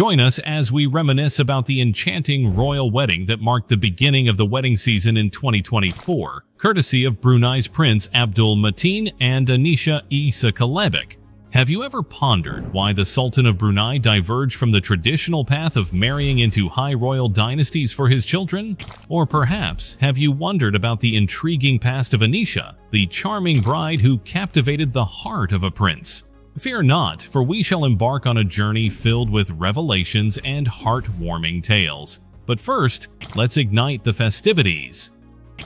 Join us as we reminisce about the enchanting royal wedding that marked the beginning of the wedding season in 2024, courtesy of Brunei's Prince Abdul Mateen and Anisha Kalebic. Have you ever pondered why the Sultan of Brunei diverged from the traditional path of marrying into high royal dynasties for his children? Or perhaps have you wondered about the intriguing past of Anisha, the charming bride who captivated the heart of a prince? Fear not, for we shall embark on a journey filled with revelations and heartwarming tales. But first, let's ignite the festivities.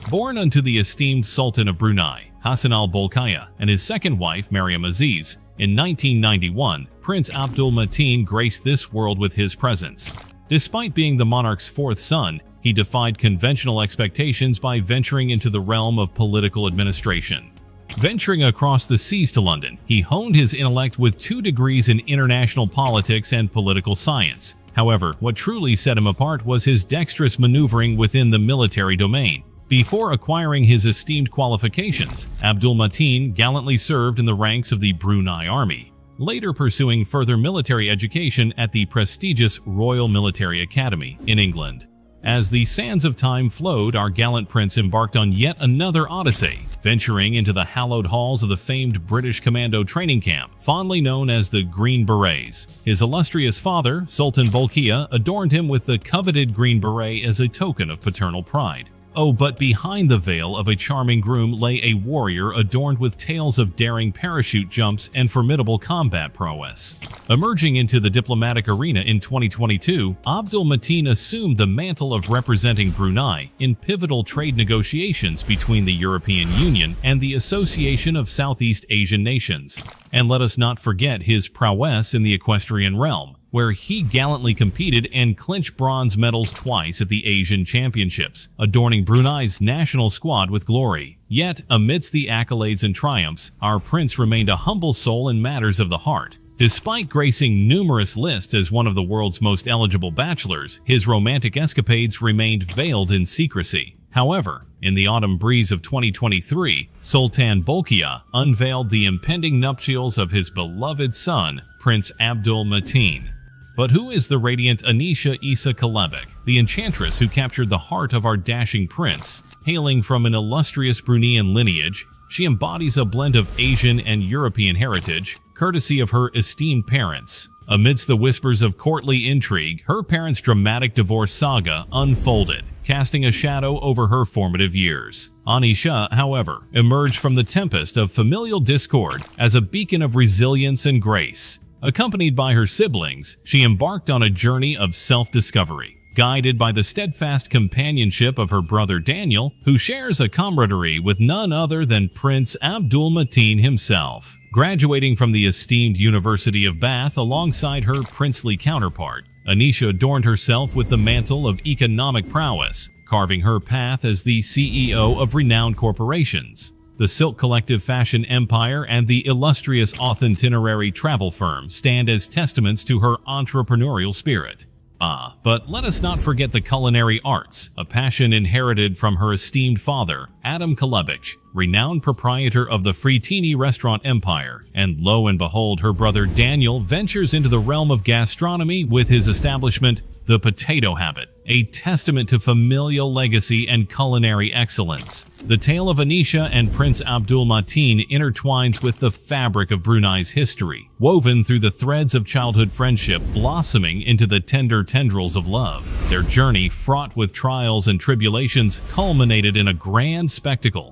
Born unto the esteemed Sultan of Brunei, Hassanal Bolkiah, and his second wife, Mariam Aziz, in 1991, Prince Abdul Mateen graced this world with his presence. Despite being the monarch's fourth son, he defied conventional expectations by venturing into the realm of political administration. Venturing across the seas to London, he honed his intellect with two degrees in international politics and political science. However, what truly set him apart was his dexterous maneuvering within the military domain. Before acquiring his esteemed qualifications, Abdul Mateen gallantly served in the ranks of the Brunei Army, later pursuing further military education at the prestigious Royal Military Academy in England. As the sands of time flowed, our gallant prince embarked on yet another odyssey, venturing into the hallowed halls of the famed British Commando training camp, fondly known as the Green Berets. His illustrious father, Sultan Bolkiah, adorned him with the coveted Green Beret as a token of paternal pride. Oh, but behind the veil of a charming groom lay a warrior adorned with tales of daring parachute jumps and formidable combat prowess. Emerging into the diplomatic arena in 2022, Abdul Mateen assumed the mantle of representing Brunei in pivotal trade negotiations between the European Union and the Association of Southeast Asian Nations. And let us not forget his prowess in the equestrian realm, where he gallantly competed and clinched bronze medals twice at the Asian Championships, adorning Brunei's national squad with glory. Yet, amidst the accolades and triumphs, our prince remained a humble soul in matters of the heart. Despite gracing numerous lists as one of the world's most eligible bachelors, his romantic escapades remained veiled in secrecy. However, in the autumn breeze of 2023, Sultan Bolkiah unveiled the impending nuptials of his beloved son, Prince Abdul Mateen. But who is the radiant Anisha Isa Kalebic, the enchantress who captured the heart of our dashing prince? Hailing from an illustrious Bruneian lineage, she embodies a blend of Asian and European heritage, courtesy of her esteemed parents. Amidst the whispers of courtly intrigue, her parents' dramatic divorce saga unfolded, casting a shadow over her formative years. Anisha, however, emerged from the tempest of familial discord as a beacon of resilience and grace, Accompanied by her siblings, she embarked on a journey of self-discovery, guided by the steadfast companionship of her brother Daniel, who shares a camaraderie with none other than Prince Abdul Mateen himself. Graduating from the esteemed University of Bath alongside her princely counterpart, Anisha adorned herself with the mantle of economic prowess, carving her path as the CEO of renowned corporations the Silk Collective fashion empire and the illustrious Authentinerary travel firm stand as testaments to her entrepreneurial spirit. Ah, but let us not forget the culinary arts, a passion inherited from her esteemed father, Adam Kalebic, renowned proprietor of the Fratini restaurant empire, and lo and behold, her brother Daniel ventures into the realm of gastronomy with his establishment, The Potato Habit, a testament to familial legacy and culinary excellence. The tale of Anisha and Prince Abdul Mateen intertwines with the fabric of Brunei's history, woven through the threads of childhood friendship blossoming into the tender tendrils of love. Their journey, fraught with trials and tribulations, culminated in a grand spectacle,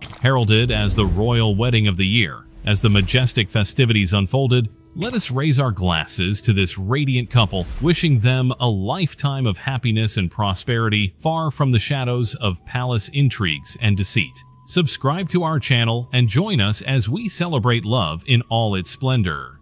heralded as the royal wedding of the year. As the majestic festivities unfolded, let us raise our glasses to this radiant couple, wishing them a lifetime of happiness and prosperity far from the shadows of palace intrigues and deceit. Subscribe to our channel and join us as we celebrate love in all its splendor.